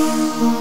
Música